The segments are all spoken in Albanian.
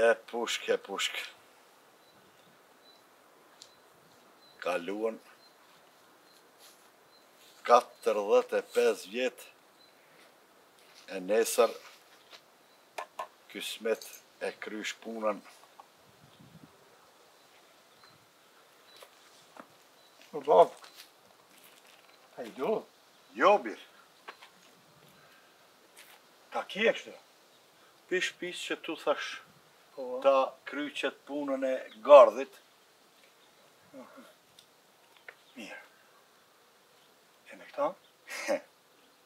E pushkë e pushkë. Kaluan 45 vjet e nesër kismet e kryjsh punën Babë, a je lodh? Jo, bir. Qa kje kështu? Pish pish që tu thash po. t'a kryjshe punën e gardhit. Mirë. E me këta?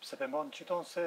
Pse për m'ba në qito se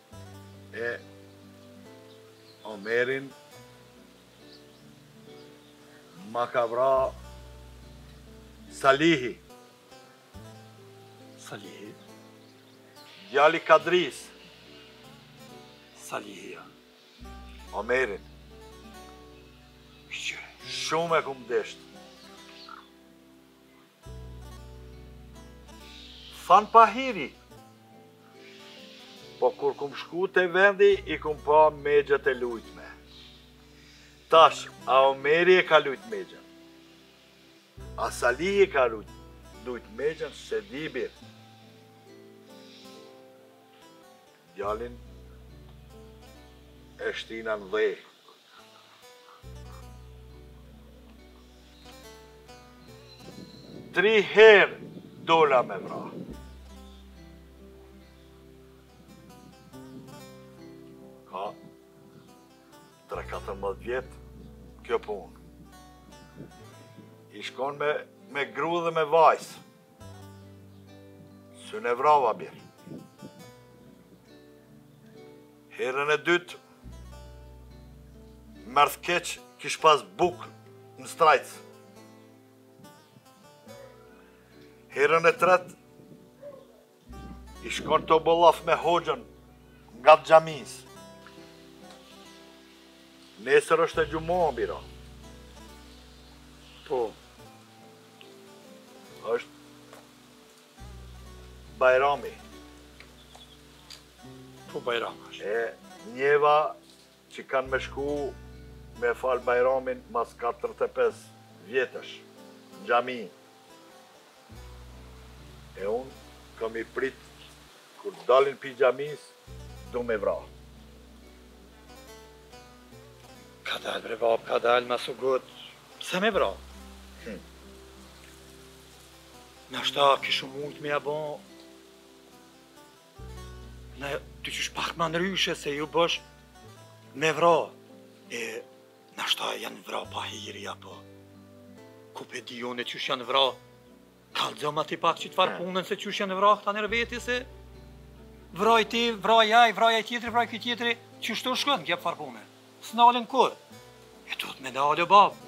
e Omerin ma ka vra Salihi. Salihi? Djali i Kadrisë. Salihi, ja. Omerin. Shumë e kum deshtë. Thanë pahiri Po kur kum shku te vendi i kum pa megjet e lujtme Tash a Omeri e ka lujt megjën A Salihi e ka lujt megjën se di bir Djalin e shtinan dhe Tri herë dola me vra. Ka 13-14 vjetë kjo punë. I shkon me, me gru dhe me vajzë. S'un e vrava bir. Herën e dytë m'erdh keq kish pas buk në strajc. Herën e tret i shkon tu bo llaf me hoxhën ngat xhamisë. Nesër është e xhuma, biro. Po. është Bajrami. Po Bajram është. E njeva që kanë me shku me falë Bajramin mas 45 vjetësh, në xhami. E unë kam me i prit, kur dalin pi xhamisë, du me i vra. Kadalë bre babë, kadalë mos u ngut, pse me vra? Hm. Nashta kish mujt me ja bo Nashta qysh pak ma ndryshe se ju bash Me vra E nashta janë vra pa hiri apo Ku pe di unë e qysh janë vra Kallzoma ti pak qit farë pune se qysh janë vra Këta nërveti se Vraj ti, vraj aj, vraj aj tjetri, vraj tjetri Qysh t'shkon, qajo farë pune S'nalen kurr E do t' me nalë o babë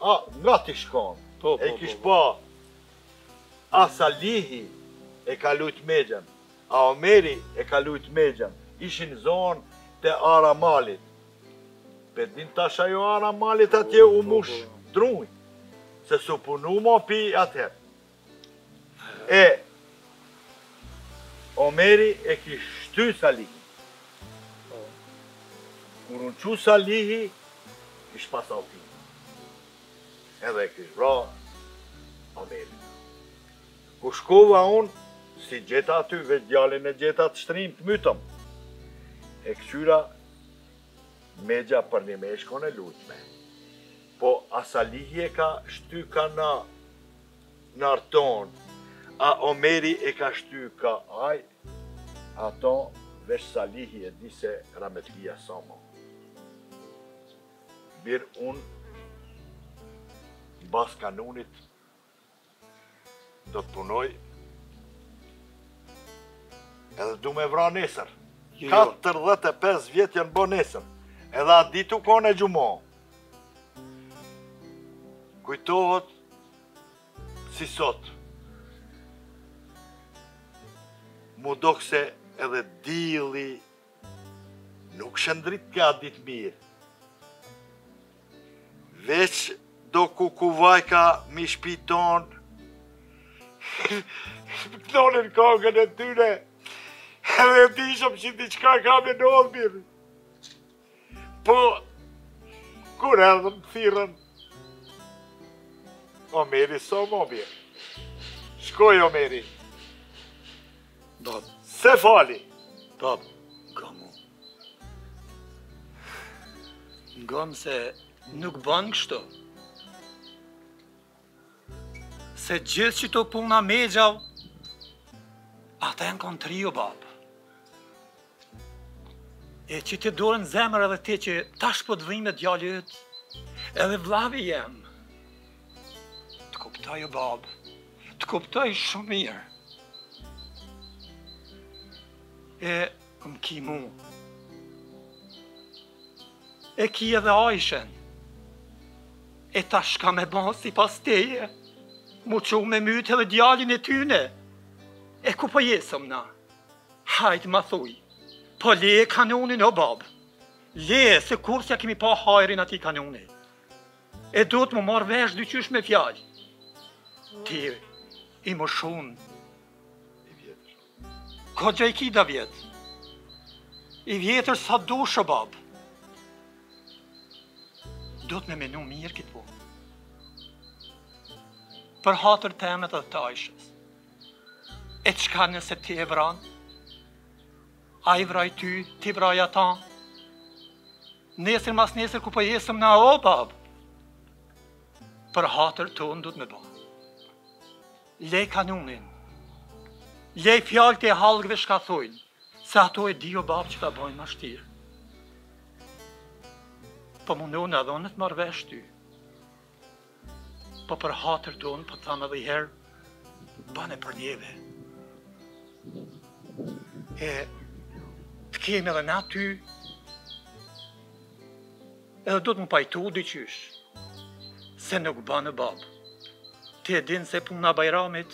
A, ngat i shkon, e kish pa, a Salihi e ka lujt mexhën, a Omeri e ka lujt mexhën, ishin zonë te ara malit, pe di tash ajo ara malit atje u mush drunjë, se s'u punu ma pi atëherë, E Omeri e kish shty Salihin. Po. Kur u qu Salihi, kish pas alltinë. Edhe e kish vra Omerin. Kur shkova unë, s'i gjeta aty, veç djalin e gjeta të shtrim të mytëm. E këqyra me gja për nime shkon e lutme. Po, a Salihi e ka shty ka na nalt, ton, a Omeri e ka shty ka aj, ato veç Salihi e di se rahmetlia s'o mo. Bir unë, mbas kanunit, do të punoj, edhe du me vra nesër. 45 vjet janë bo nesër. Edhe atë ditë u konë xhuma. Kujtohet si sot. M'u doke se edhe dilli nuk shëndritka dot mirë. Veç do kukuvajka mi shpi tonë, Knonin kongën e tyre, edhe e dishëm që diçka ka me nodhë mirë. Po, kur edhe m'thirrën, Omeri s'o mo bre. Shkoi Omeri. Bab. S'e fali. Bab, ngom. Ngom se nuk bon kështu. Se gjithë qito punë me gjaqe, ato e dhe n'kontri, o babë. E qite dorën n' zemër edhe ti qe tash po t'vjen e djalit, edhe vllavi jem. Të kuptoj o babë, të kuptoj shumë mirë. E Më ki mu. E ki edhe Ajshen. E tash çka me ba sipas teje. M'u çu me mytë edhe djalin e tyne. E ku po jesëm na? Hajtë ma thuj. Po lee kanunin o babë. Lee se kurrë s'e kemi pa hajrin atij kanuni. E duhet m'u marrë vesh diqysh me fjalë. T'i mushun Goxha i ki do vjet. I vjetër sa dush o bab. Duhet me menu mirë këtë punë. Për hatër temit edhe të Ajshes. E çka nëse ti e vran? Ai vraj ty, ti vraj ata? Nesër mas nesër ku po jesëm na o bab? Për hatër tonë duhet me ba. Lej kanunin. Lej fjalët e hallkëve çka thojnë, se ato e di o babë që ta bajnë ma shtirë. Po munohna edhe unë të marr vesh ty. Po për hatër tonë, po të tham edhe i herë, bane për neve. E të kemi edhe na ty, Edhe duhet m'u pajtu diqysh se nuk ban babë. Ti e din se puna e Bajramit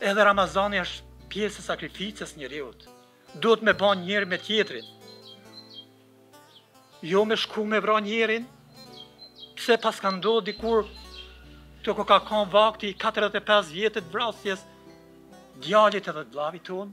edhe Ramazanit është pjesë e sakrificës së njeriut. Duhet me ba njeri me tjetrin. Jo me shku me vra njerinë, pse paska ndodhë dikur kur ka kanë vakti 45 vjet të vrasjes djalit edhe të vllavit tonë.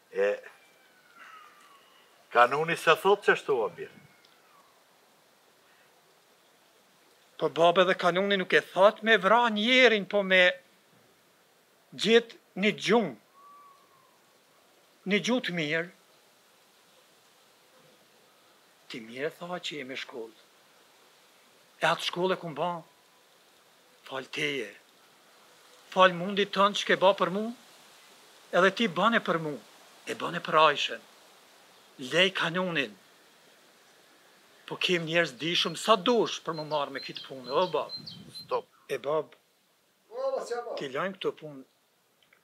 E Kanuni s'e thotë qashtu o bir. Po babë edhe kanuni nuk e thot me vra njerinë po me gjet një gjuhë një gjuhë të mirë ti mirë e tha që je me shkollë e atë shkollë e ku mba Falë Teje, falë mundit tënd që ke ba për mu, edhe ti bane për mu, e bane për Ajshen. Lej kanunin. Po kem njerëz të dijshëm sa dush për m'u marrë me kitë punë, o bab. Stop. E bab, t'i lajmë këto punë.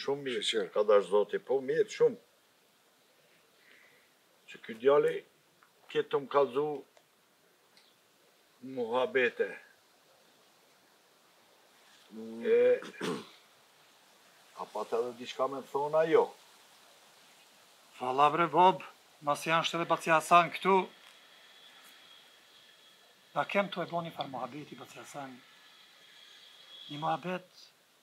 Shumë mirë që ka dashtë zoti, po mirë shumë që ky djali ke tu më kallzu muhabete e a pate edhe diçka me thonë a jo? Valla bre bab, masi jan asht edhe Baci Hasan këtu, na kem tu e bo një farë muhabeti Baci Hasan, një muhabet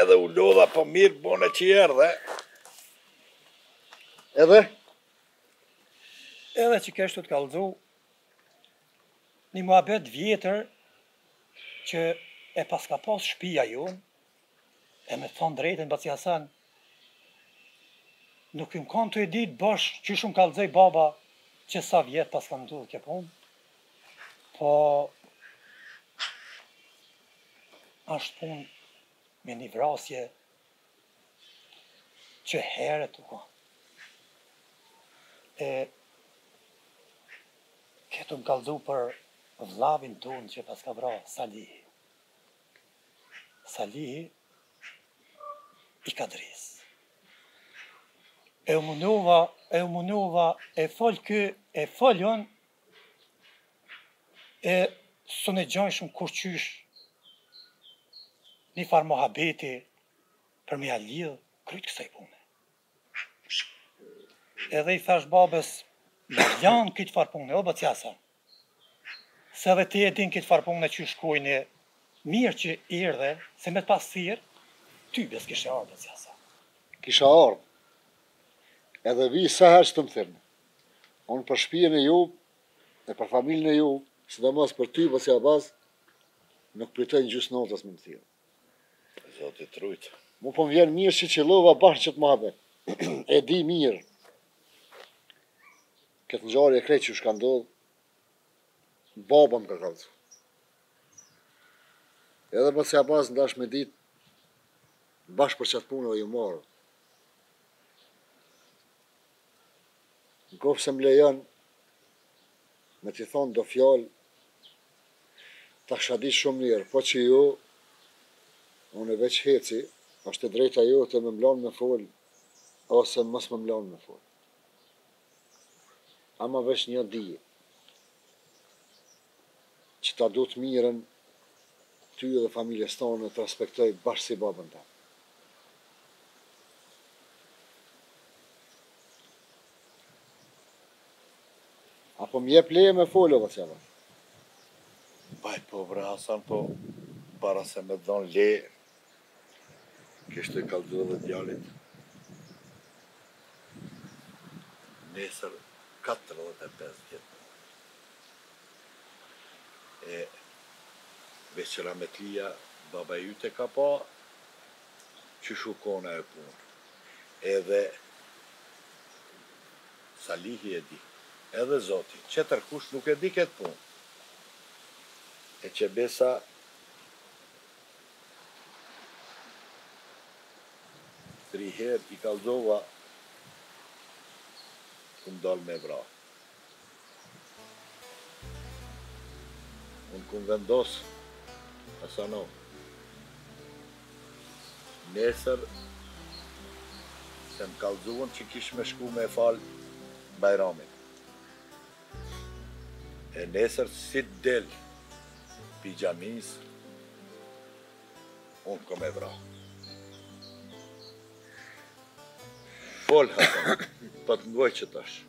Edhe u lodha po mirë bone që erdhe. Edhe? Edhe që kështu të kallzu një muhabet të vjetër që e paska pas shpia juj e me thanë drejtën baci Hasan Nuk jum kon tu e dit bash qysh um kallxoi baba qe sa vjet paska mbyll kjo pun po asht pun me ni vrasje qe heret u kon e ketu m kallxu per vllavin tun qe paska vra Salihi Salihi i Kadrisë. E u mundova, e u mundova, e fol ky, e fol unë, e s'un e gjajshëm kurrqysh nifar muhabeti për me ia lidhë kryt kësaj pune. Edhe i thash babes jo jan kit far pune o baci Hasan se edhe ti e din kit far pune qysh shkojne mir që erdhe se me të pas thirr tybe s'kishe ardh baci Hasan. Kisha ardh edhe vij sa her që të më thirni un për shpien e juv e për familjen e juv sidomos për ty baci Abaz nuk pritoj gjys natës me më thirr. Zoti t'rujt. Mu po më vjen mirë që qëllova bash që të madhe. e di mirë. Këtë ngjarje e krejt qysh ka ndodhë, baba më ka kallzu. Edhe baci Abaz n'dash me ditë, bash për qatë punë edhe jum ardhë. Në koftë se më lejon, me t'i thanë do fjalë, Tash e di shumë mirë, po qe jo, unë veç heci, është e drejta jote me më lanë me folë ose mos me më lanë me folë. Ama veç një dije, që ta du të mirën ty dhe familjes tane të respektoj bash si babën tem. A po më jep leje me fol o baci Abaz. Po bre Hasan po para se me dhon leje kishte i kallxu edhe djalit nesër katërdhjetë e pesë vjet e veq rahmetlia baba yt e ka pa qysh u kon ajo punë edhe Salihi e di edhe zoti tjetërkush nuk e di ketë punë e qe besa tri herë i kallzova kum dalë me vra. Unë kum vendos Hasano Nesër Se më kallzun që kish me shku me falë Bajramin E nesër si të del Pi xhamis Unë kum me vra Fol ha Po të ngoj qetash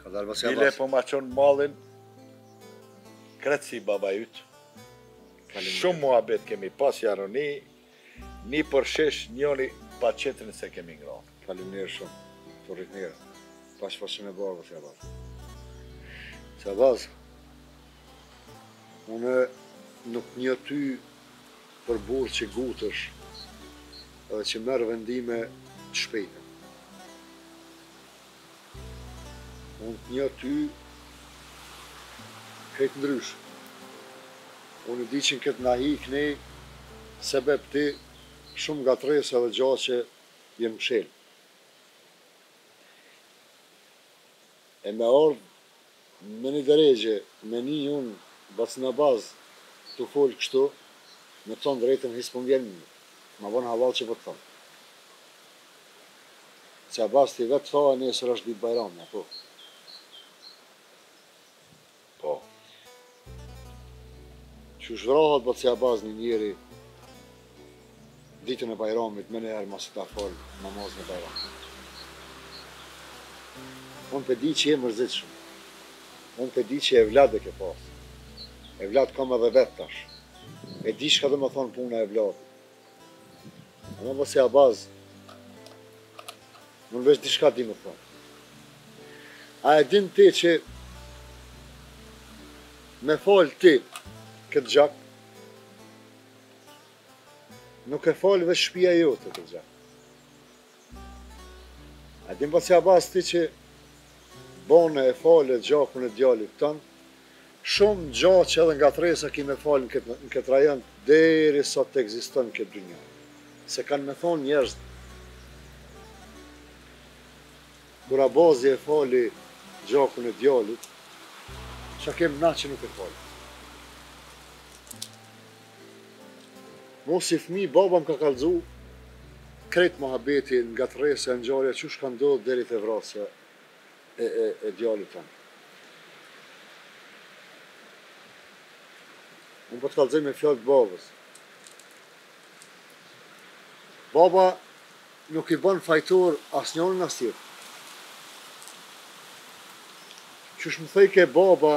Ka dalë mos Bile po ma çon mallin. Krejt si baba yt. Shumë muhabet kemi pas jaroni. Ni përshesh njëri pa tjetrin s'e kemi ngra. Faleminderit shumë. T'u rrit nera. Paç faqen e bardhë baci Abaz. Baci Abaz. Unë nuk njoh ty për burrë që ngutesh edhe që merr vendime të shpejta. Unë të njoh ty krejt ndrysh. Unë di që në këtë nahi knej, sebep ti shumë ngatresa dhe gjaqe jenë mshelë. E me ardh në ni derexhe me ni un bacin Abaz tu fol kështu me të than drejtën hiç s'po m'vjen mirë ma ban hallall që po të them baci Abaz ti vet the nesër asht dit bajrami apo. Po. Qysh vrahet baci Abaz një njeri ditën e Bajramit meniherë mas ta fal namazin e Bajramit. Unë pe di që je mërzit shumë. Unë të di që evlad e ke pas. Evlad kam edhe vetë tash. E di çka do me thonë puna e evladit. Ama baci Abaz. Un veç diçka di me thon. A e din ti që me fal ti këtë gjak nuk e fal veç shpija jote këtë gjak. A e din baci Abaz ti që bone e fale gjakun e djalit tënd? Shumë gjaqe dhe ngatresa ki me fal në këtë rajon deri sa të ekziston në këtë dynja. Se kanë me thonë njerëzit kur Abazi e fali gjakun e djalit, ça kem na që nuk e falim. Mu si fëmijë baba më ka kallxu krejt muhabetin, ngatërresa e ngjarja qysh ka ndodh deri te vrasja e e e djalit tand. Unë po të kallxoj me fjalë të babës. Baba nuk i ban fajtor asnjërin as tjetrin. Qysh më thojke baba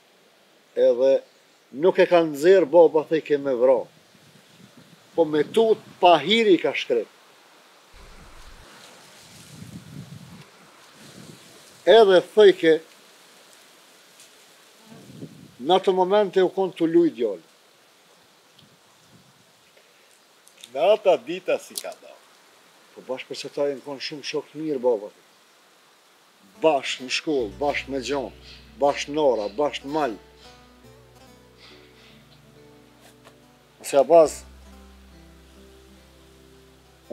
Edhe nuk e ka nxjerr baba thojke me vra po me tut pahiri i ka shkrep edhe thojke në ato momente u kon tu luj djali Në ata dita si ka dalë. Po bash për se ta jeni konë shumë shokë të mirë baba. Bashkë në shkollë, bashkë me gjanë, bashkë në ara, bashkë në mal. Ose Abaz,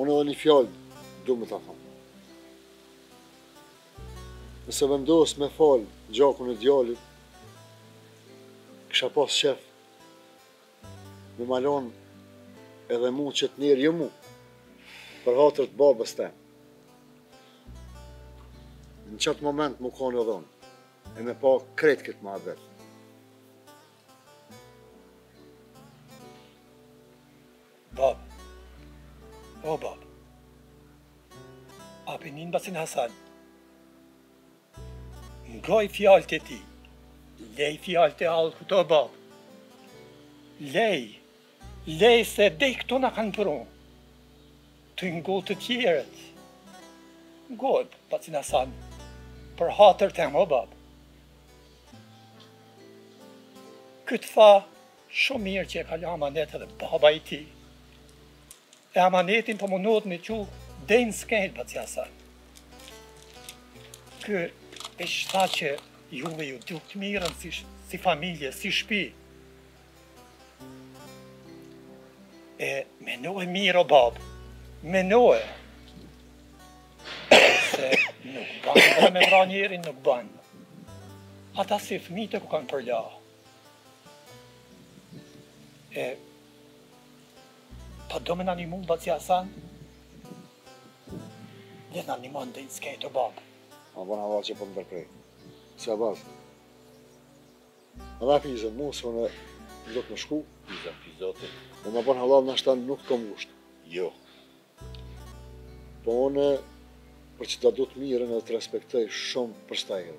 unë edhe një fjalë du me ta thonë. Nëse vendos me falë gjakun e djalit, kisha pas qef Me ma lon edhe mu qëtë nder jo mu Për hatër të babës tem Në qat moment me u konë edhe unë E me pa krejt këtë muhabet Bab O bab A pe nin bacin Hasan Ngoj fjalët e tij. Lej fjalët e hallkut o Bab. Lej, lej se dej këtu na kanë pru. Tuj ngu të tjerët. Ngoje bacin Hasan. Për hatër tem o Bab. Ky të tha shumë mirë që e ka lan amanet edhe baba i tij. E amanetin po mundohet me çu dej në skej baci Hasan. Kështu që juve ju du të mirën si, si familje, si shpi. E menoje mirë o babë, menoje. Se nuk banë dhe me vra njerin, nuk banë. Ata si fëmijët tek u kanë përla. E Po do me na nimu baci Hasan? Le na nimon dej në skej o babë. Ma bon hallall që po të ndërprej. Si Abaz. Edhe a ki izën mu, se unë du me shku. Izën për zotin. Dhe ma bon hallall në ashtan nuk kom gusht. Jo. Po unë, për që ta du të mirën edhe të respektoj shumë për shta edhe.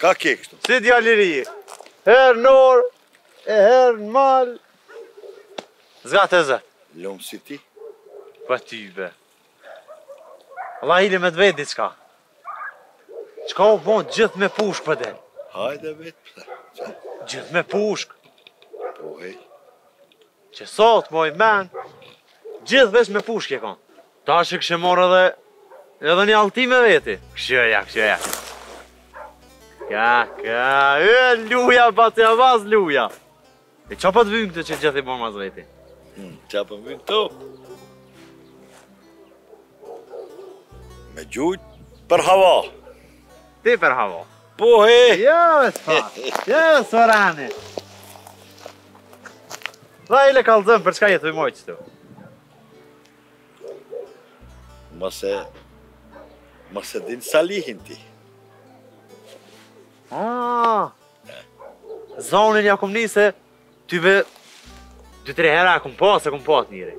Ka kje kështu. Si djali i ri. Herë në arë e herë në mal. Zga të zë. Lum si ti. Për tybe. Allahile me të vetë diçka. Çka u bën gjithë me pushk për den? Hajde vetë. Gjithë me pushk. Po hej. Që sa t'maj men, gjithë veç me pushk ke kon. Tash e kishe morë edhe, edhe një alti me veti. Kështë ja, kështë ja. Ka, ka, e luja, baci Avaz luja. E çka po të vynë këto që gjithë i morë mas veti? Hmm, çka po vynë këto? Me gjujtë për hava. Ti për hava. Po he! Jo, s'po! Jo, s'orane! Allahile kallzom, për çka je tu i majt qëto? Mëse... Mëse din sa lihin ti. Ah! Zonin ja kum ni se, tybe... Dy tre herë kum pas, e kum pas njëri.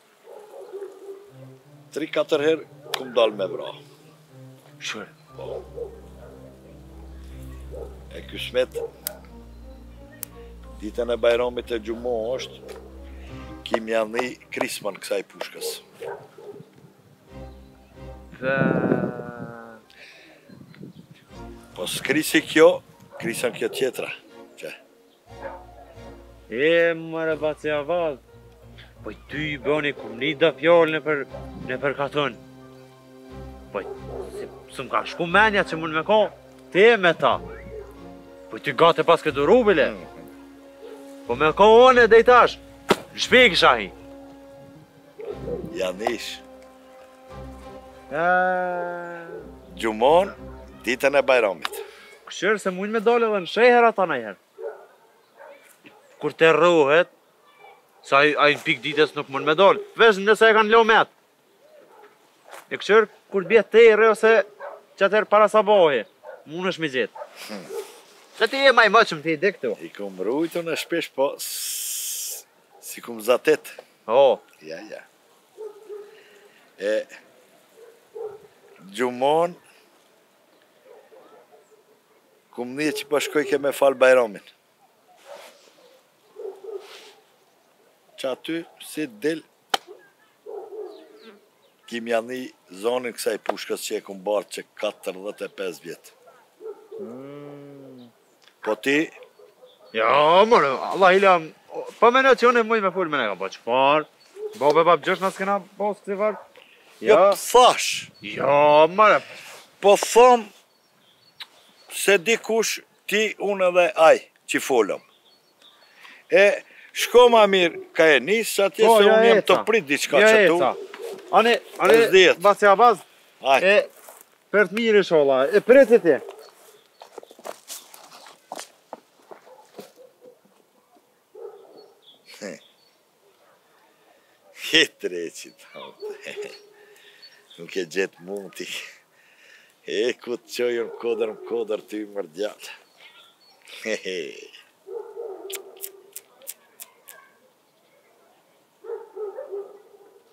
Tri katër herë kum dal me vra. Shur. Po. E kësmet ditën e Bajramit e xhumo është kim ja ni krismën kësaj pushkës. Dhe Po s'krisi kjo, krisën kjo tjetra. E mre baci Avaz Po tybe, i kum ni do fjalë nëpër Nëpër katun Po s'më ka shku menja që mund me ka Te me ta Po ti gatë paske duru bile Po me kon une deri tash Në shpi kisha hi Jam ish. Xhumon, ditën e bajramit. Kqyr se muj me dalë edhe në sheher atëherë. Kur terrohet, se aj në pik ditës nuk mund me dalë. Veç nëse e kanë lo mentë. E kqyr, kur të bjen terri, ose qatër para sabohit, munësh me gjetë. Dhe ti e maj më që më ti i diktu. I kom rujt unë shpesh, po s'e kom zatit. Oh. Ja, ja. E xhumon kum ni që po shkojke me falë bajromin. Qaty, si të del, kim ja ni zonin kësaj pushkës që e kum bartë qe 45 vjet. Mm. Po ti? Jo, more, Allahile, po me në që unë s'muj me fol me ta, po çfarë, bo be bab gjysh nëse kena, po së kësi farë, jo, ja, po thash, jo, more, po thom, s'e di kush ti unë edhe ai që folëm, E shko ma mir kah e nis atje po, se un jam të prit diçka qetu. Ani, ani, bash ja bash. E për të mirë ishalla. E prit ti. He dreqi thamë he nuk e gjet muti he ku të çoj në kodër në kodër ty mor djal he he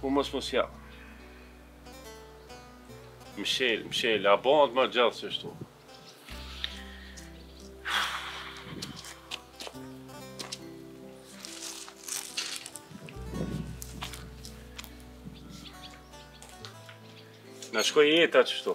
Po mos mos ja. Mshel, mshel, a bohet ma gjatë qeshtu. Na shkoi jeta qeshtu.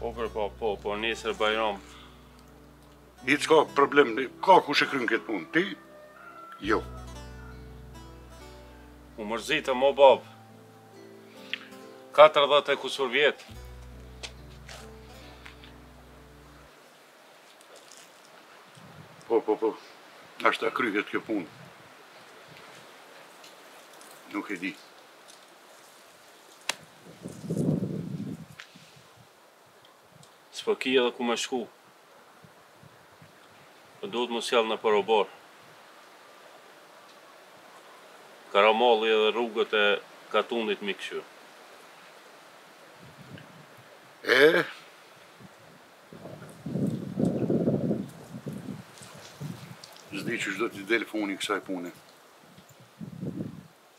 Po për po, po, po, nesër bajram. Hiç s'ka problem, ka kush e kryn këtë punë, ti? Jo. U mërzita, o babë. 40 e kusur vjet. Po, po, po, nashta kryhet kjo punë. Nuk e di. S'po ki edhe ku me shku Po duhet m'u sjell nëpër oborr M'ka ra malli edhe rrugët e katunit m'i kqyr E. S'di qysh do t'i del funi kësaj pune.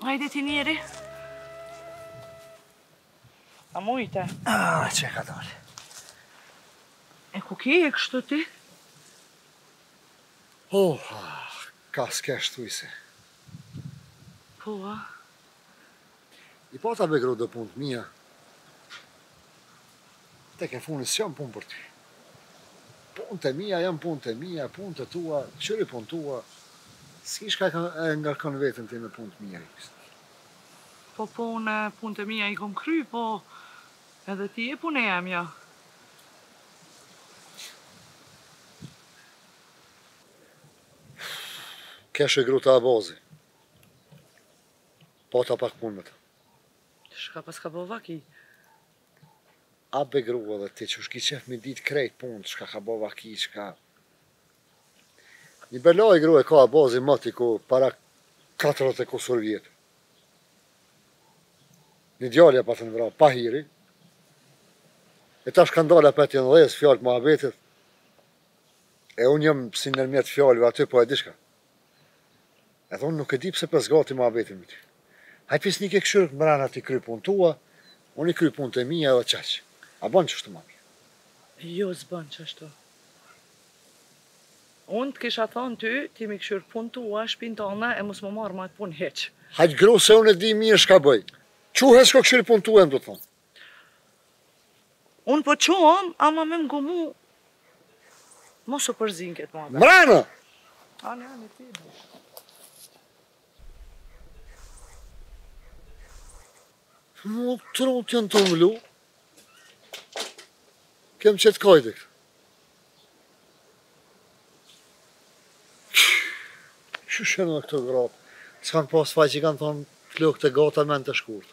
Hajde ti njeri. A mujte? Ah, çka ka dalë. E ku kije kështu ti? Oh, ka s'ke shtu i se. Po, a? I pata me kry do punë t'mia. Tek e fundit s'jan punë për ty. Punët e mia janë punët e mia, punët e tua, kqyri punët tua, si çka e ngarkon veten ti me punët e mia ik pse. Po unë punët e mia i kom kry po edhe ti je punë e jemja. Kesh gru te Abazi. Pata pak punë me të. Shka paska bo vaki? A be grua dhe ti qysh ki qef me dit krejt punt shka ka bo vaki shka Një bela grua e ka Abazi moti diku para katërdhjetë e kusur vjet Një djal ja paten vra pa hiri E tash kan dal apet jan ndez fjal të muhabetit E un jom si nermjet fjalve aty po e di shka. Edhe unë nuk e di pse po zgati muhabetin me ty. Hajt fisnike kshyr mrena ti kryj punt tua, unë i kryj punët e mia edhe qaq. A bën qashtu ma mirë. Jo s'bën qashtu. Unë të kisha thanë ty ti mi kshyr punt tua, shpinë tane e mos mu marr m'at punë hiq. Hajt gru se unë e di mirë çka boj. Çu hec shko kshyr punt tua jam tu t'thanë. Unë po çona ama me m'ngu mu mos u përzi n'këtë moda. Mrena! Ani, ani, ti e din. M'u trentu ja kanë mlu. Kem qëtë kajdik. Shyshen edhe këto gratë. S'kanë pas faj që kanë thonë flokët e gata men të shkurtë.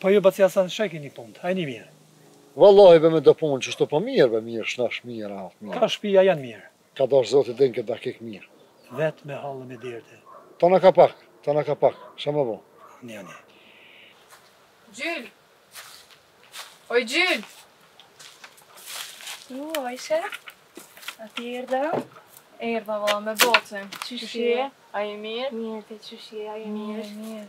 Po ju baci Hasan qysh keni punt a jeni mir. Vallahi be me do punë qështu po mirë be mirë shnosh mirë tan mirë. Ka shpija janë mirë. Ka dash zoti dej n'këtë dakik mirë. Vet me hall e me derte. Tan ka pak tan ka pak ça me bo. Ani ani. Gjylë! Oj Gjylë! U Ajshe, a ti erdha? Erdha valla me bacën. Qysh je? A je mirë? Mirë, ti qysh je? A je mirë? Mirë, mirë.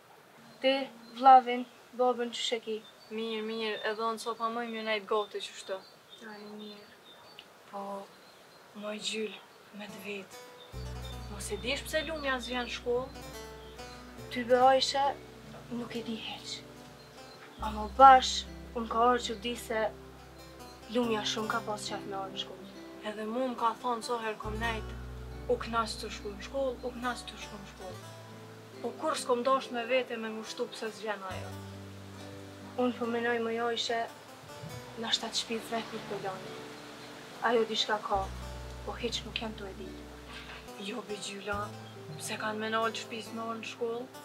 Ti vllavin babën qysh e ki. Mirë mirë edhe unë s'o pa m'u mirë nejt gati qyshtu. Ani mirë po moj Gjylë me të vetë mos e dish pse Lumja s'vjen n'shkollë ty be Ajshe nuk e di hiq amo bash m'u ka ardh çudi se Lumja shumë ka pas qef me ardh në shkollë edhe mu më ka thonë sa herë kom nejt u knas të shku në shkollë u knas të shku në shkollë Po kurr s'kom dashtë me vete me mu shti pse s'vjen ajo. Unë po menoj menojshe nashta të shpi vet një pëlloni. Ajo dishka ka, po hiq nuk jam tu e dit. Jo be Gjyla, pse kanë me nal shpis me orë në shkollë?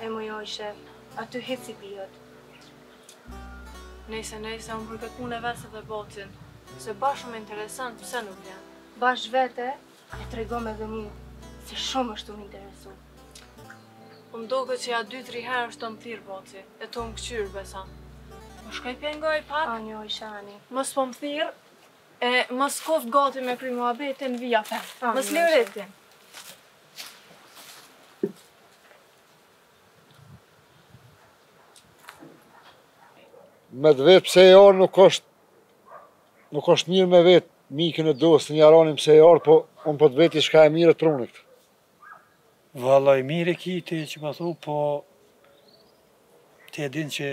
E menojshe, aty hiç s'i bijët. Nejse, nejse, unë për këtë punë e vesë edhe bacin, se bash shumë interesant, pse nuk vjen? Bash vete, E trego me dhëni se shumë është tu m'interesu. Po më doke që ja dy tri herë është tu më thirrë baci, e tu më këqyrë besa. Më po shkoj pengoj pak? A një oj shani. Më s'po më thirrë, e më s'koft gati me kry mua betin vija për. Më s'li rritin. Me dhe pse jo nuk është Nuk osht mir me vet mikun e dostin jarani pse ke ardh po un po të veti çka e mirë t'pruni kt. Vallai mirë e ki ti që po thu po ti e din që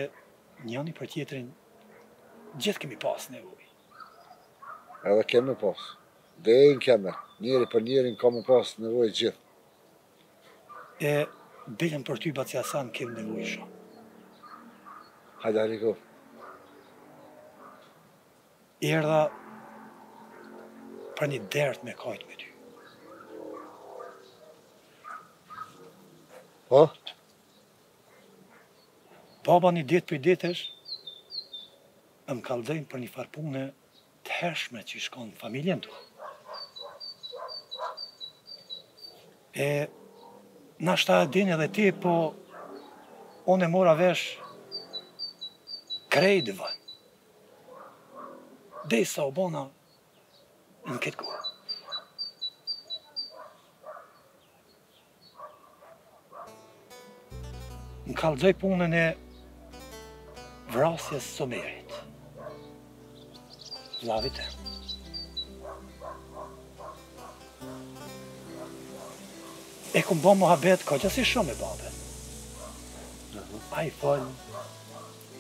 njëni për tjetrin gjithë kemi pas nevojë. Edhe kemi me pas. Dej t'kemi. Njeri për njerin ka me pas nevojë gjithë. E bilen për ty baci Hasan kemi nevojë shumë. Hajde Ariko. Erdha për një dert me kajt me ty. Po? Baba nji ditë prej ditësh, më kallxojke për një farë pune Të hershme që i shkon familjes tu. E nashta e din edhe ti, po unë e mora vesh krejt vonë deri sa u bona në këtë kohë. Në kalëzoj punën e vrasjes së merit. Lavit e. E këmë bo më habet, ka gjësi shumë e babe. A i falë,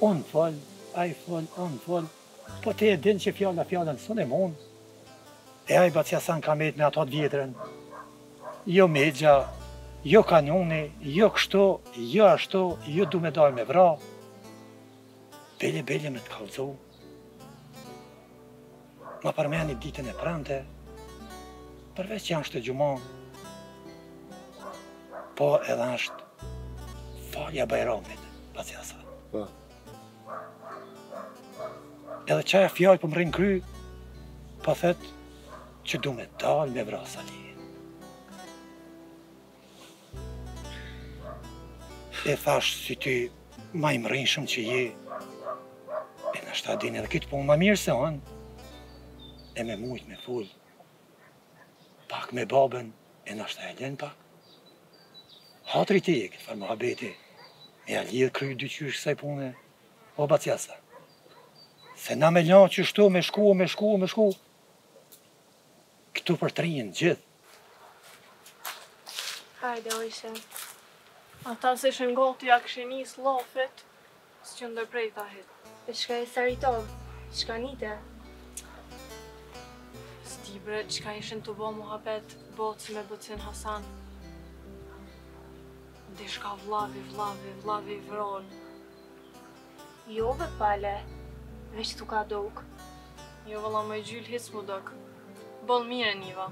unë falë, a i falë, unë falë. Po ti e din që fjala fjalën s'un e mun, e ai baci Hasan ka met me ato të vjetrën, jo mexha, jo kanuni, jo kështu, jo ashtu, jo du me dal me vra, bele bele me të kallxu, ma përmeni ditën e premte, përveç që asht xhuma, po edhe është falja bajramit, baci Hasan. Po. Edhe qajo fjalë për po më rrin n'kry, po thet që du me dalë me vra Sali. E thash si ty ma i mrrishëm që je, e nashta din edhe kit punë ma mirë se unë, e me mujtë me folë, pak me babën, e nashta e len pak, Hatri ti e këtë farë muhabeti me ja lidh kryt dyqysh kësaj pune o bac Hasan se na me la qështu me shku me shku me shku tu pritë gjith Hajde ojse Ata se shën gati ja këshin nis llafet S'ju ndërprej Tahir. E çka je Sali ti? Çka njite? S'di bre çka ishin tu bo muhabet baci me bacin Hasan. Dishka vllavi vllavi vllavi i vramë. Jo be pale, veq tu ka dok. Jo valla moj Gjylë hic mu dok. Boll mire Niva.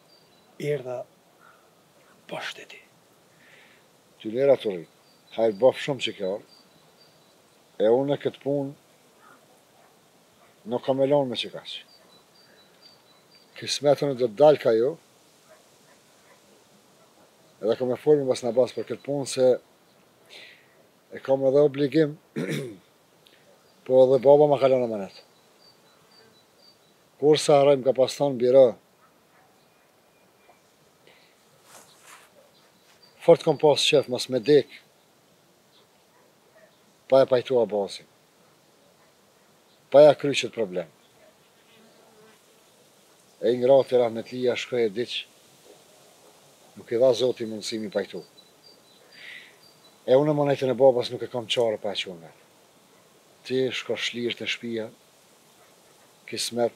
Erdha bash te ti. T'u lumtë që rri. Hajt bof shumë që ke ardh. E une këtë punë nuk kam me lanë me që kaq. Kismet une do të dalë ka ju. Edhe kam me folë me bacën Abaz për këtë punë se e kam edhe obligim po edhe baba ma ka lënë amanet. Kur s'e harroj m ka pas thonë biro Fort kom pas qef mos me dek pa e pajtu Abazin pa ja kry qët problem e i ngrati rahmetlia shkoj e diq nuk i dha zoti mundësi mi pajtu e unë emanetin e babas nuk e kom qare pa e qun vet ti shko shlirë te shpija kismet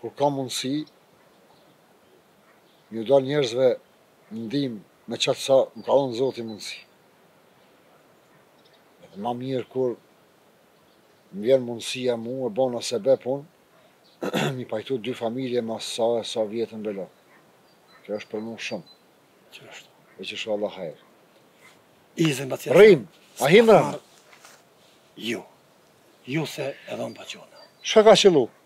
Kur kam mundësi, me iu dalë njerëzve në ndihmë me qaq sa më ka dhënë Zoti mundësi. Edhe ma mirë kur më vjen mundësia mu e bo sebep unë mi pajtu dy familje mas sa e sa vjete n'bela. Kjo është për mu shumë. Qashtu. Inshallah hajr. Izin pa tjetër. Rrim, a hin rrim? Jo. Jo se edhe unë po qona. Shka ka qëllu?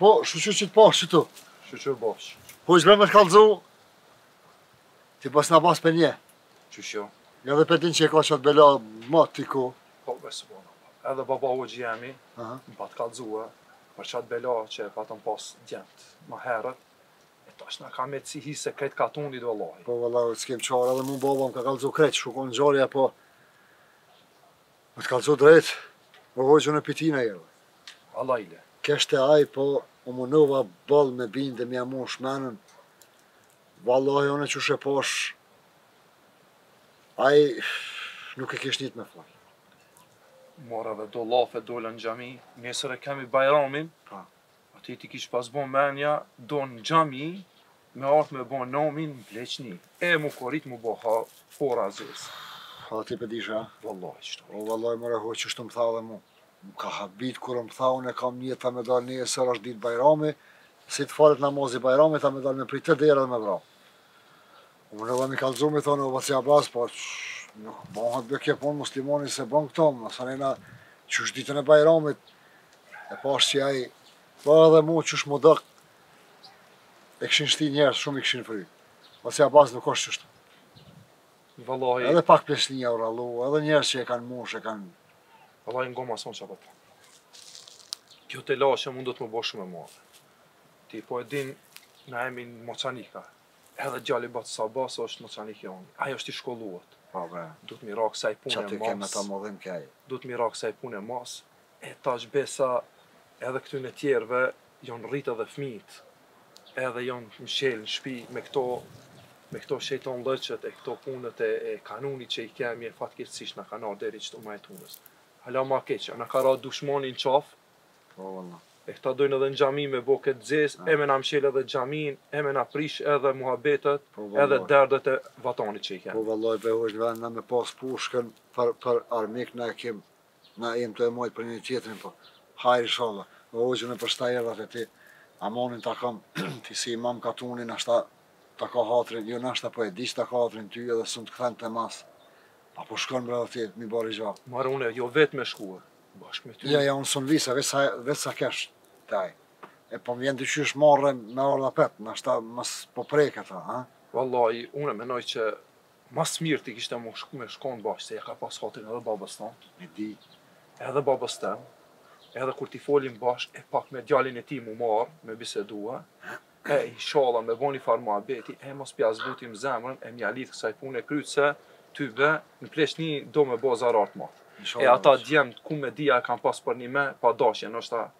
Po, shuqyr që të pashë që tu. Shuqyr bashë. Po, që me me të kalëzu, te bacën Abaz përnjë. Që shjo? Ja edhe po din që e ka qatë bela me atë dikun. Po, besa bon. Edhe baba i jemi, më pat kalëzu, për qatë bela që e patëm pas djemët. Ma herët, tash na ka met e sihi se krejt ka t'na do Allah. Po vëllahu, s'kem qarë edhe mu baba më ka kalëzu krejt, qysh u konë ngjarja, po Me të kallxu drejt, o hoxhë unë p'i tina jena. Allahile. Kesh te ai po u munova boll me bin dhe mja mush menën, vallahi unë qysh e pash, ai nuk e kish nijet me fal. Mora dhe do llafe dola në xhami, nesër e kemi bajramin, po. atij ti kish pas bo menja do në xhami, Me ardh me ba namin n'pleqni, e mu korrit mu bo ha ora zez. Hallë ti pe dish a? Vallahi qështu. O vallahi more hoxhë qështu më tha dhe mu. Më ka habit kur më tha unë e kam nijet tha me dal nesër është ditë bajrami, si të falet namazi bajramit tha me dal me prit te dera dhe me vra. Unë edhe m'i kallxu m'i thonë o baci Abaz po nuk bahet be kjo punë muslimani s'e bën këto më thoni a qysh ditën e bajramit e pash si ai po edhe mu qysh mu dok e kishin shti njerëz shumë i kishin fri. Baci Abaz nuk është qështu. Vallahi... Edhe pak peslinja u rallu, edhe njerëz që e kanë mush, e kanë... Vallahi në goma sonë që apëtë. Kjo tollovi që mundet m'u bo shumë e madhe. Ti po e din na jemi moçanika. Edhe djali bacës Abaz është moçanik jo. Ai është i shkolluat. Po bre. Duhet m'i ra ksaj pune mas. Qa të kemë ta modhim kej. Duhet m'i ra ksaj pune mas. E tash besa edhe këtyne tjerëve jon rrit edhe fëmijët edhe jon mshel në shpi me këto me këto shejtonllëqet e këto punët e e kanunit që i kemi e fatkeqësisht na kanë ardhë deri qtu ma e tanës hala ma keq a na ka ra dushmani në qafë Po valla. e këta dojnë edhe në xhami me bo këtë zezë e me na mshel edhe xhaminë e me na prish edhe muhabetet Po valla edhe oj. derdet e vatanit që i Po kemi. valla oj be në ven me pas pushkën për për armik na e kem Na jem tu e majt për njëri tjetrin po hajr ishalla o hoxhë un për qata erdha te ti amanin ta kam ti si imam katuni nashta ta ka hatrin jo nashta po e di që ta ka hatrin ty edhe sun të kthen te masa po shkon bre o ti m'i ba rixha. More une jo vet me shkue bashk me ty. Jo jo un s'un vi se veç sa veç sa kesh te ai e po më vjen dyqysh marre me ardh apet nashta mos po preket a. Vallahi une menoj që Ma s'miri t'kishte m'u shku me shku bashkë se ja ka pas hatrin edhe babës tënd e di edhe babës tem edhe kur t'i folim bashkë e pak me djalin e tij mu marr me bisedue e inshalla me bo një far muhabeti e mos pja zbutim zemrën e mja lidh kësaj pune kryt se ty be në pleqni do me bo zarar të madh e ata djemt ku me di a e kan pas për nime pa dashje noshta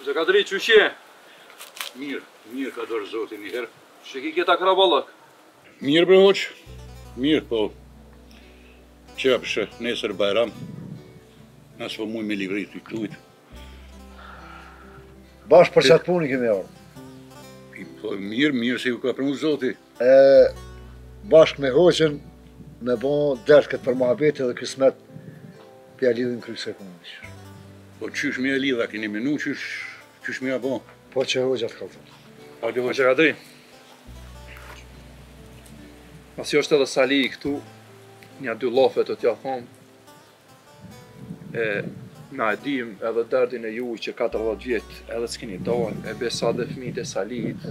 Hoxhë Kadri, qysh je Mirë, mirë ka dhanë zoti një herë. Qysh i ki këta kallabllëk? Mirë bre hoxhë, mirë po. Që apëshë, nesër bajram, as s'po muj me livrit të tujtë. Bashë për qatë punë kemi ardhë. Po mirë, mirë se ju ka pru zoti. E bashkë me hoxhën me bo dert këtë për muhabeti dhe kismet pja lidhim kryt se këmë në Po qysh me e lidha, keni menu qysh, qysh me e bo? Po që hoxha t'kallxon. Po që hoqët ka të. Masi është edhe Salihi këtu, nja dy llafe të tja thonë, E na e dim edhe derdin e juj që katërdhjetë vjet edhe s'kini dal e besa dhe fëmit e Salihit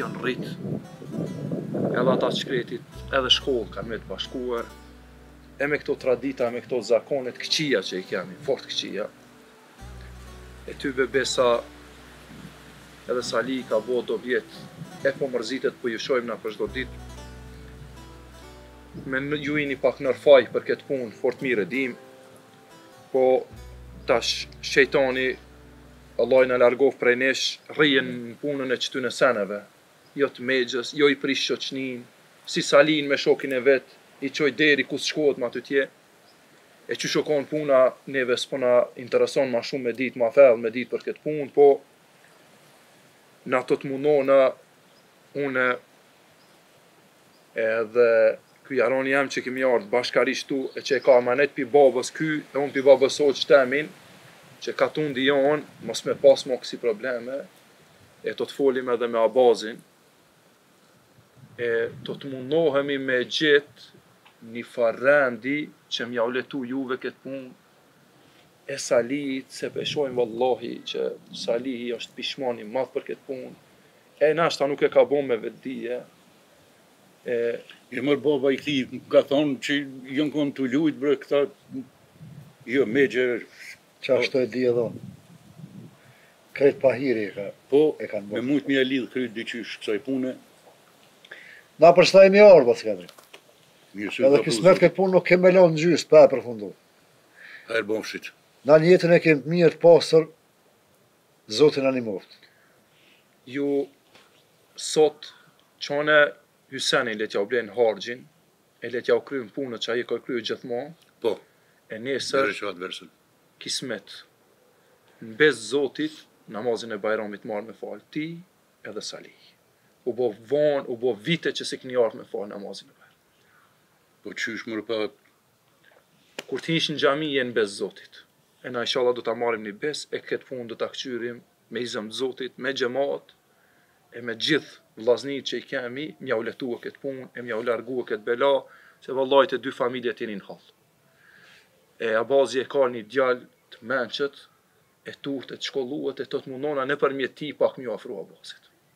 jon rrit edhe ata shkretit edhe shkoll kan me të bashkue e me këto tradita e me këto zakone t'këqia që i kemi fort t'këqia E tybe besa edhe Salihi ka bo do vjet e po mërzitet po ju shojmë na për çdo ditë me ju ju jini pak nër faj për këtë punë fort mirë e dim po tash shejtani Allahi na largof prej nesh rrijën në punën e qëtyne seneve jo të mexhës jo i prish shoqnin si Salihin me shokin e vet i çoj deri ku s'shkohet ma tutje E qysh o kon puna neve spo na intereson ma shum me dit ma thell me dit për kët pun po na do të munona une edhe ky jaroni jem që kemi ardh bashkarisht ktu e që e ka emanet pi babës ky e un pi babës hoxh temin që katundi jon mos me pas mo kësi probleme e do të folim edhe me Abazin E do të mundohemi me e gjet ni far rendi që m'jau lehtu juve këtë punë e Salihit se po e shohim vallahi që Salihi është pishman i madh për këtë punë e nashta nuk e ka bo me vetëdije e Jo mor baba i këtij ka thonë që jon kon tu lujt bre këta jo megjë Që ashtu e di edhe unë. Krejt pahiri e ka. Po, e kanë bërë. Me mujt mi e lidh kryt diqysh kësaj pune. Na për qata jemi ardhë, bas ka drejt. Mirë që Edhe kismet këtë punë nuk kem me lënë gjysë, pa e përfundu. Hajrë bofshit. Na një jetën e kemë të mirë, të pastër, Zoti na nimoft. Ju sot çone Hysenin le t'jau blenë harxhin. E le tjau kryjnë punët që ai e ka krye gjithmonë Po E nesër Merre qatë dersin Kismet Në besë Zotit Namazin e Bajramit ma ardh me falë ti Edhe Salihi U bo vonë u bo vite që s'keni ardhë me falë namazin e Bajramit Po qysh more pa Kur të hish në xhami je në besë Zotit E na ishalla do ta marrim në besë e ketë punë do ta kqyrim me izën të Zotit, me xhemat e me gjith vllaznit që i kemi, m'jau lehtue këtë punë e m'jau largue këtë bela, se vallai te dy familjet jeni në hall. E Abazi e ka një djal të mençët, e t'urtë e të shkolluet e do t'mundona nëpërmjet tij pak mju afru Abazit.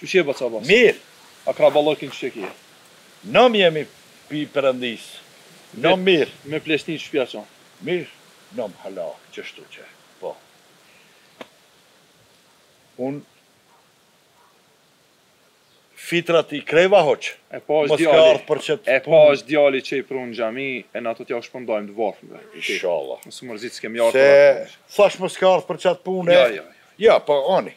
Qysh je baca Abaz? Mirë! Akraballëkin qysh e ki? Nam jemi pi perëndis. Nam mirë. Me pleqnin qysh p'ja çon. Mirë nam hala qështu qe po. Unë fitrat i kreva hoxhë. E pashë djalin. E pashë djalin që i pru në xhami e na do t'jau shpërndajmë të varfërve. Ishalla. Mos u mërzit s'kem ardh. Se thash mos ke ardh për qat pune. Jo jo jo. Jo po ani.